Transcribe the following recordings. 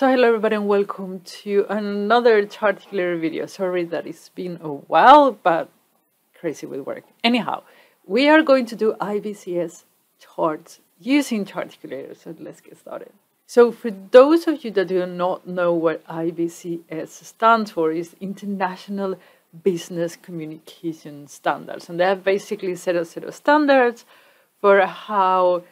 So hello everybody and welcome to another Charticulator video. Sorry that it's been a while, but crazy with work. Anyhow, we are going to do IBCS charts using Charticulator, so let's get started. So for those of you that do not know what IBCS stands for, is International Business Communication Standards. And they have basically set a set of standards for how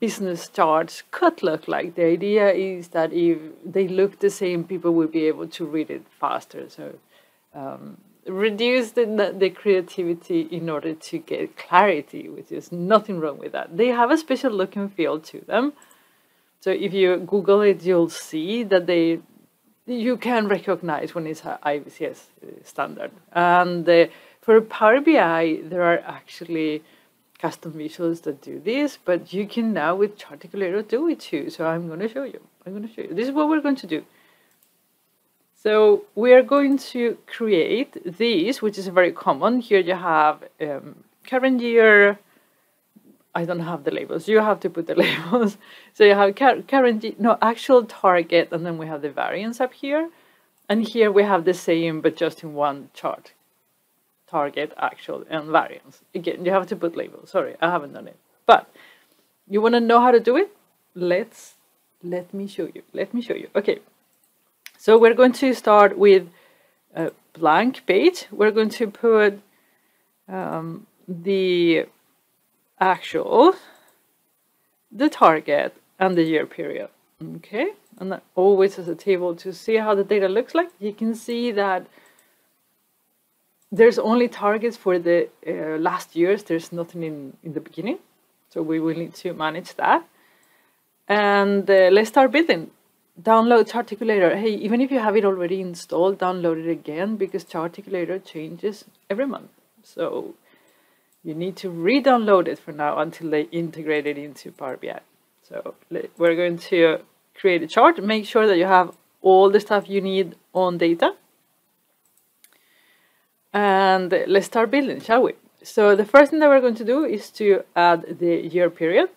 business charts could look like. The idea is that if they look the same, people will be able to read it faster. So um, reduce the, the creativity in order to get clarity, which is nothing wrong with that. They have a special look and feel to them. So if you Google it, you'll see that they you can recognize when it's an IBCS standard. And uh, for Power BI, there are actually custom visuals that do this, but you can now with Charticulator do it too. So I'm going to show you. I'm going to show you. This is what we're going to do. So we are going to create this, which is very common. Here you have um, current year. I don't have the labels. You have to put the labels. So you have current, no, actual target, and then we have the variance up here. And here we have the same, but just in one chart target, actual, and variance. Again, you have to put labels. Sorry, I haven't done it. But you want to know how to do it? Let's, let me show you. Let me show you. Okay. So we're going to start with a blank page. We're going to put um, the actual, the target, and the year period. Okay, and always as a table to see how the data looks like. You can see that there's only targets for the uh, last years. There's nothing in, in the beginning. So we will need to manage that. And uh, let's start building. Download Charticulator. Hey, even if you have it already installed, download it again because Charticulator changes every month. So you need to re-download it for now until they integrate it into Power BI. So we're going to create a chart. Make sure that you have all the stuff you need on data and let's start building, shall we? So the first thing that we're going to do is to add the year period.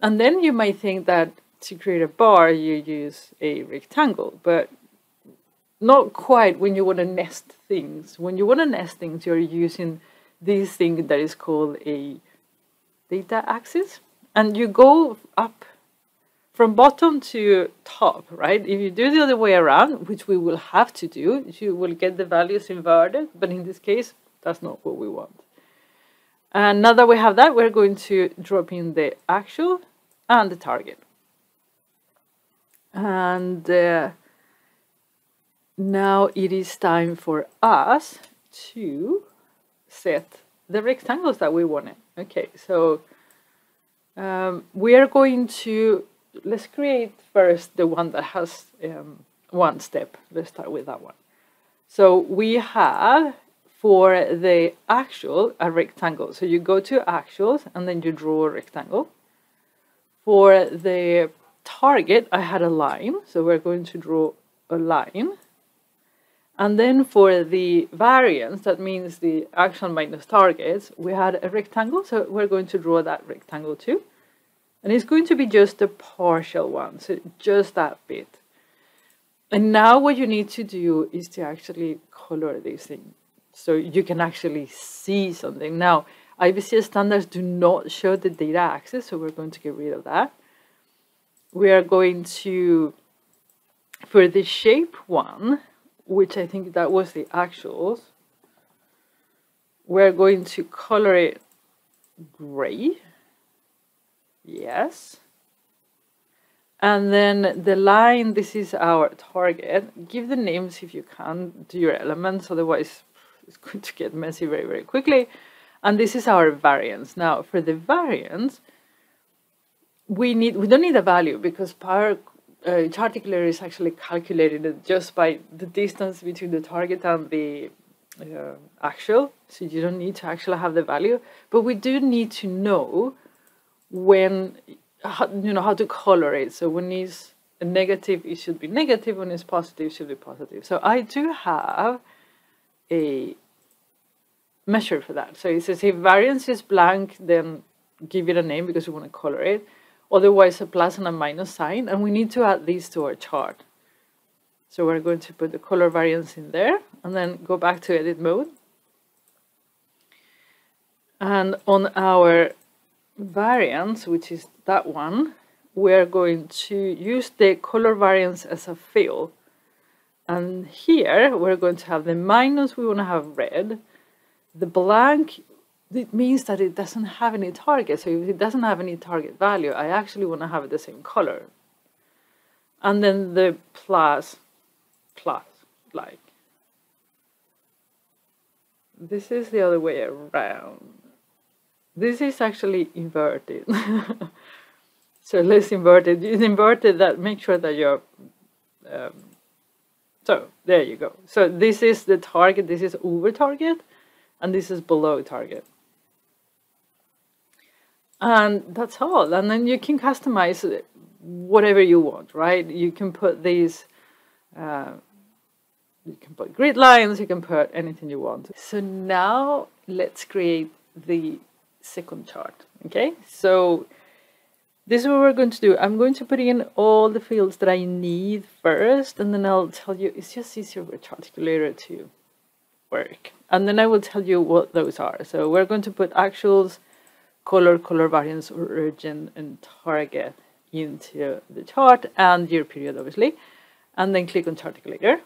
And then you might think that to create a bar, you use a rectangle, but not quite when you want to nest things. When you want to nest things, you're using this thing that is called a data axis. And you go up from bottom to top, right? If you do the other way around, which we will have to do, you will get the values inverted, but in this case, that's not what we want. And now that we have that, we're going to drop in the actual and the target. And uh, now it is time for us to set the rectangles that we wanted. Okay, so um, we are going to let's create first the one that has um, one step. Let's start with that one. So we have for the actual a rectangle. So you go to actuals and then you draw a rectangle. For the target, I had a line. So we're going to draw a line. And then for the variance, that means the actual minus targets, we had a rectangle. So we're going to draw that rectangle too. And it's going to be just a partial one, so just that bit. And now what you need to do is to actually color this thing. So you can actually see something. Now, IBCS standards do not show the data axis, so we're going to get rid of that. We are going to, for the shape one, which I think that was the actuals, we're going to color it gray. Yes. And then the line, this is our target. Give the names if you can to your elements, otherwise it's going to get messy very, very quickly. And this is our variance. Now, for the variance, we need we don't need a value because power uh, Charticulator is actually calculated just by the distance between the target and the uh, actual. So you don't need to actually have the value, but we do need to know when you know how to color it. So when it's a negative, it should be negative. When it's positive, it should be positive. So I do have a measure for that. So it says if variance is blank, then give it a name because we want to color it. otherwise a plus and a minus sign, and we need to add these to our chart. So we're going to put the color variance in there, and then go back to edit mode. And on our variance, which is that one, we're going to use the color variance as a fill. And here we're going to have the minus, we want to have red. The blank, it means that it doesn't have any target. So if it doesn't have any target value, I actually want to have the same color. And then the plus, plus, like. This is the other way around. This is actually inverted. so let's invert it. It's inverted that make sure that you're um, so there you go. So this is the target, this is over target, and this is below target. And that's all. And then you can customize whatever you want, right? You can put these, uh, you can put grid lines, you can put anything you want. So now let's create the second chart, okay? So this is what we're going to do. I'm going to put in all the fields that I need first, and then I'll tell you, it's just easier with Charticulator to work. And then I will tell you what those are. So we're going to put actuals, color, color variance, origin, and target into the chart, and year period, obviously. And then click on Charticulator.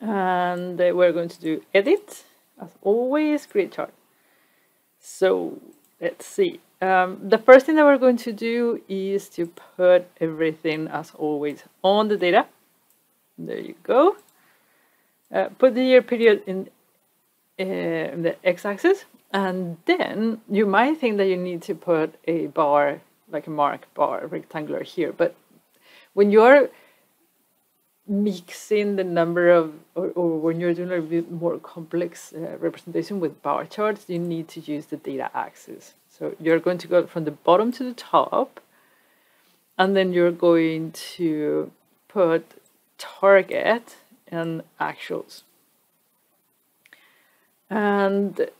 And uh, we're going to do edit, as always, create chart. So let's see. Um, the first thing that we're going to do is to put everything as always on the data. There you go. Uh, put the year period in, uh, in the x-axis and then you might think that you need to put a bar like a mark bar rectangular here but when you're mixing the number of, or, or, when you're doing a bit more complex uh, representation with bar charts, you need to use the data axis. So you're going to go from the bottom to the top, and then you're going to put target and actuals. And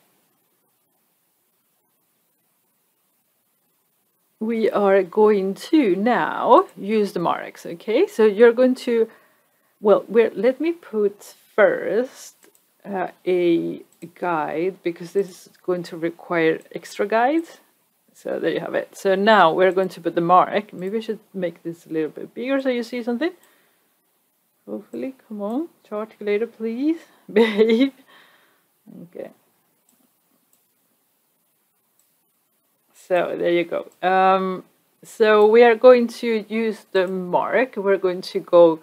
we are going to now use the marks, okay? So you're going to well, let me put first uh, a guide because this is going to require extra guides. So there you have it. So now we're going to put the mark. Maybe I should make this a little bit bigger so you see something. Hopefully, come on, Charticulator, please, behave. Okay. So there you go. Um, so we are going to use the mark. We're going to go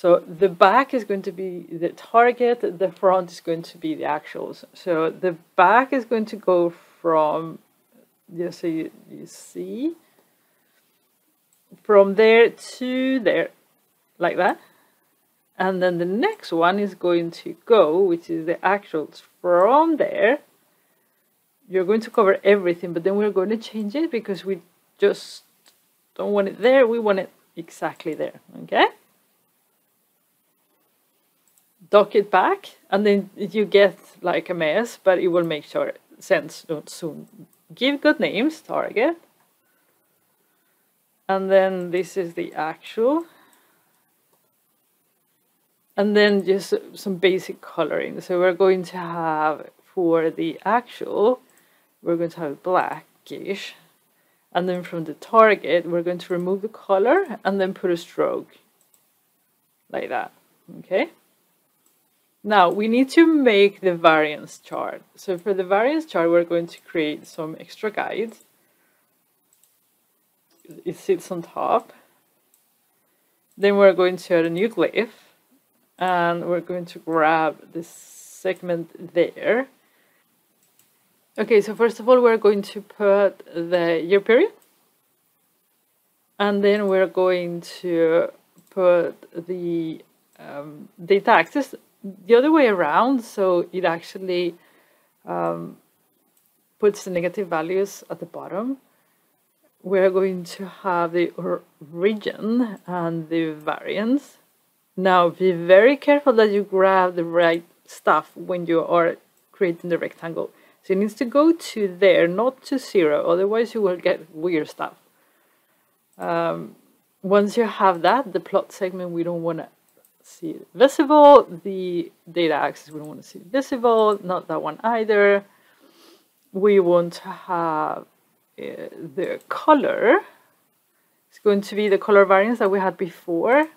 so the back is going to be the target, the front is going to be the actuals. So the back is going to go from, just so you, you see, from there to there, like that. And then the next one is going to go, which is the actuals from there. You're going to cover everything, but then we're going to change it because we just don't want it there. We want it exactly there, okay? Dock it back and then you get like a mess but it will make sure it sense soon give good names target. And then this is the actual. And then just some basic coloring. So we're going to have for the actual we're going to have blackish. And then from the target we're going to remove the color and then put a stroke. Like that. Okay now we need to make the variance chart. So for the variance chart, we're going to create some extra guides. It sits on top. Then we're going to add a new glyph and we're going to grab this segment there. Okay, so first of all, we're going to put the year period. And then we're going to put the um, data axis the other way around, so it actually um, puts the negative values at the bottom. We're going to have the origin and the variance. Now be very careful that you grab the right stuff when you are creating the rectangle. So it needs to go to there, not to zero, otherwise you will get weird stuff. Um, once you have that, the plot segment we don't want to see visible, the data axis we don't want to see visible, not that one either. We want to have uh, the color. It's going to be the color variance that we had before.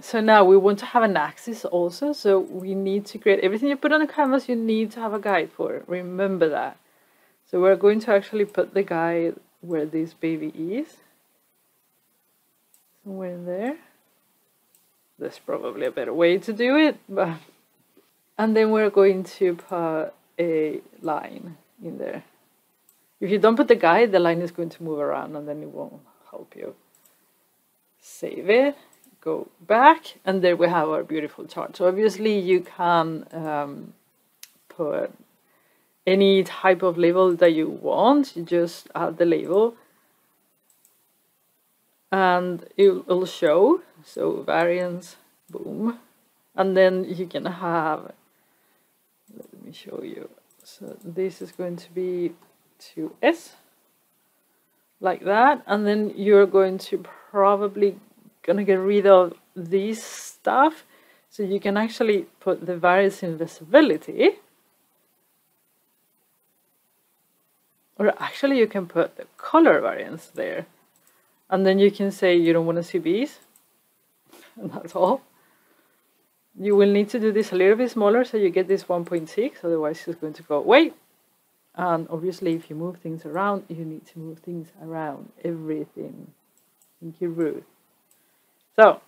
So now we want to have an axis also, so we need to create everything you put on the canvas, you need to have a guide for. Remember that. So we're going to actually put the guide where this baby is. Somewhere in there. There's probably a better way to do it, but and then we're going to put a line in there. If you don't put the guide, the line is going to move around and then it won't help you. Save it go back and there we have our beautiful chart. So obviously you can um, put any type of label that you want, you just add the label and it will show, so variance, boom, and then you can have, let me show you, so this is going to be 2s, like that, and then you're going to probably gonna get rid of this stuff. So you can actually put the variance in visibility or actually you can put the color variance there. And then you can say you don't want to see bees and that's all you will need to do this a little bit smaller so you get this 1.6 otherwise it's going to go away and obviously if you move things around you need to move things around everything thank you Ruth so,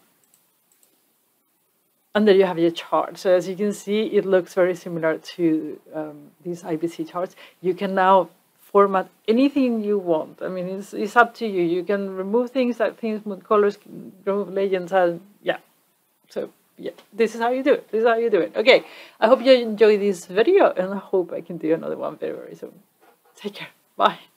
and there you have your chart. So as you can see, it looks very similar to um, these IBC charts. You can now format anything you want. I mean, it's, it's up to you. You can remove things like things with colors, remove legends, and yeah. So yeah, this is how you do it. This is how you do it. Okay, I hope you enjoyed this video, and I hope I can do another one very, very soon. Take care. Bye.